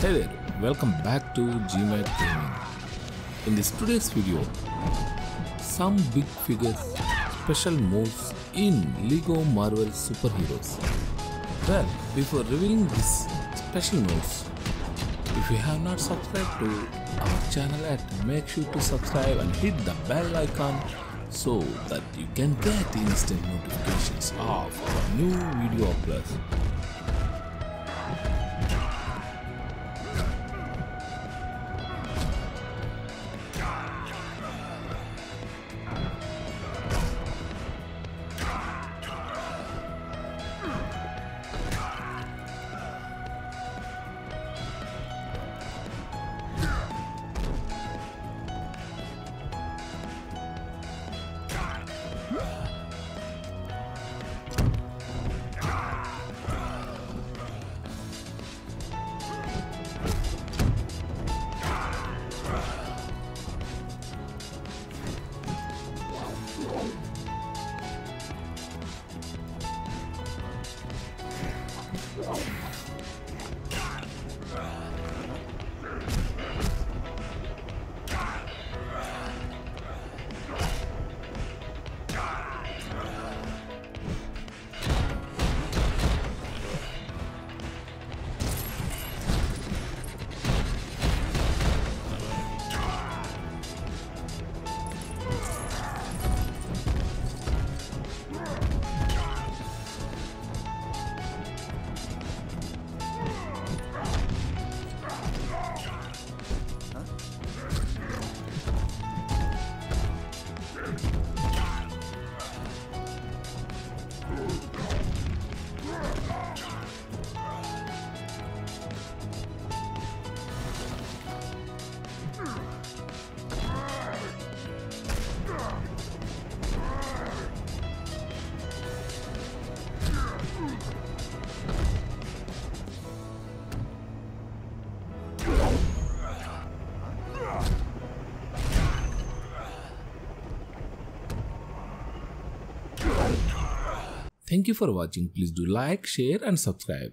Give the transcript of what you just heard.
Hey there, welcome back to GMAC Gaming. In this today's video, some big figures, special moves in Lego Marvel Superheroes. Well, before revealing these special moves, if you have not subscribed to our channel yet, make sure to subscribe and hit the bell icon so that you can get instant notifications of our new video uploads. Oh. Thank you for watching. Please do like, share and subscribe.